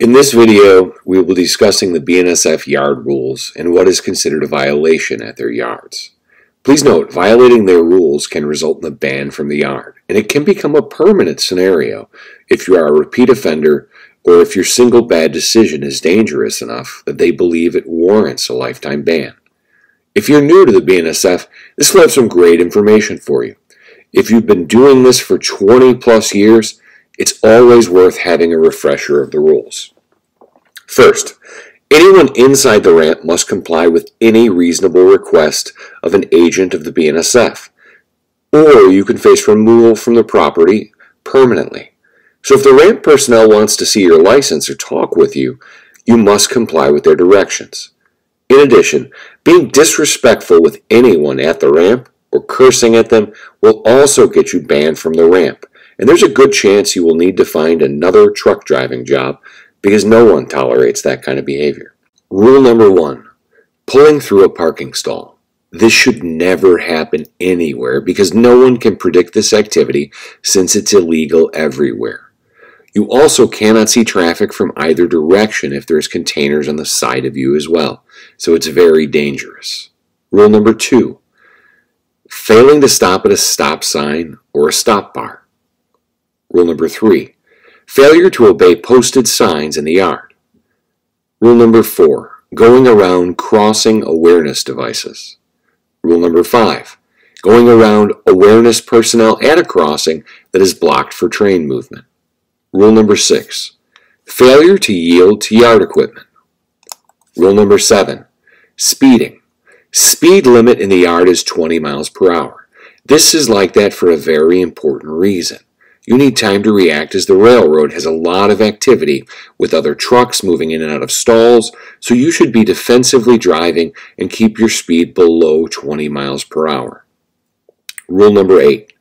In this video, we will be discussing the BNSF yard rules and what is considered a violation at their yards. Please note, violating their rules can result in a ban from the yard, and it can become a permanent scenario if you are a repeat offender or if your single bad decision is dangerous enough that they believe it warrants a lifetime ban. If you're new to the BNSF, this will have some great information for you. If you've been doing this for 20 plus years, it's always worth having a refresher of the rules. First, anyone inside the ramp must comply with any reasonable request of an agent of the BNSF, or you can face removal from the property permanently. So if the ramp personnel wants to see your license or talk with you, you must comply with their directions. In addition, being disrespectful with anyone at the ramp or cursing at them will also get you banned from the ramp and there's a good chance you will need to find another truck driving job because no one tolerates that kind of behavior. Rule number one pulling through a parking stall. This should never happen anywhere because no one can predict this activity since it's illegal everywhere. You also cannot see traffic from either direction if there's containers on the side of you as well, so it's very dangerous. Rule number two failing to stop at a stop sign or a stop bar. Rule number three, failure to obey posted signs in the yard. Rule number four, going around crossing awareness devices. Rule number five, going around awareness personnel at a crossing that is blocked for train movement. Rule number six, failure to yield to yard equipment. Rule number seven, speeding. Speed limit in the yard is 20 miles per hour. This is like that for a very important reason. You need time to react as the railroad has a lot of activity with other trucks moving in and out of stalls, so you should be defensively driving and keep your speed below 20 miles per hour. Rule number 8.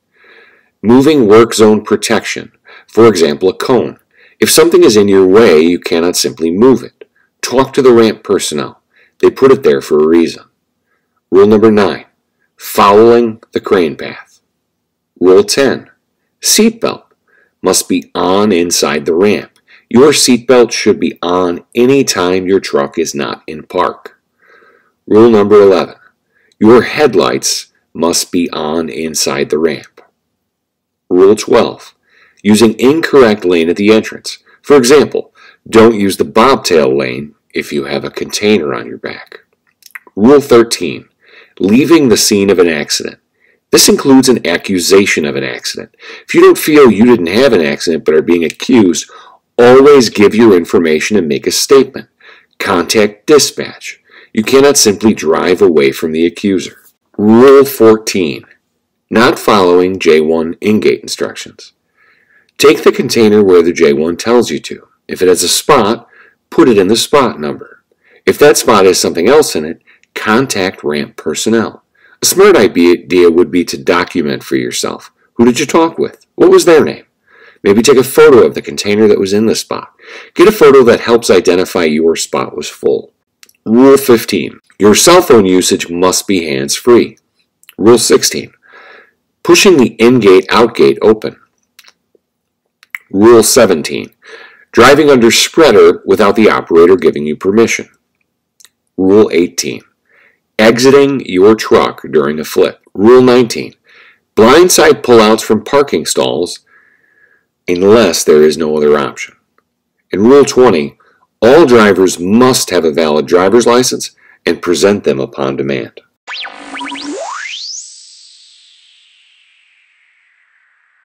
Moving work zone protection, for example a cone. If something is in your way, you cannot simply move it. Talk to the ramp personnel. They put it there for a reason. Rule number 9. Following the crane path. Rule 10 Seatbelt must be on inside the ramp. Your seatbelt should be on any time your truck is not in park. Rule number 11. Your headlights must be on inside the ramp. Rule 12. Using incorrect lane at the entrance. For example, don't use the bobtail lane if you have a container on your back. Rule 13. Leaving the scene of an accident. This includes an accusation of an accident. If you don't feel you didn't have an accident but are being accused, always give your information and make a statement. Contact dispatch. You cannot simply drive away from the accuser. Rule 14. Not following J1 in-gate instructions. Take the container where the J1 tells you to. If it has a spot, put it in the spot number. If that spot has something else in it, contact ramp personnel. A smart idea would be to document for yourself. Who did you talk with? What was their name? Maybe take a photo of the container that was in the spot. Get a photo that helps identify your spot was full. Rule 15. Your cell phone usage must be hands-free. Rule 16. Pushing the in-gate, out-gate open. Rule 17. Driving under spreader without the operator giving you permission. Rule 18 exiting your truck during a flip. Rule 19. Blindside pullouts from parking stalls unless there is no other option. And Rule 20. All drivers must have a valid driver's license and present them upon demand.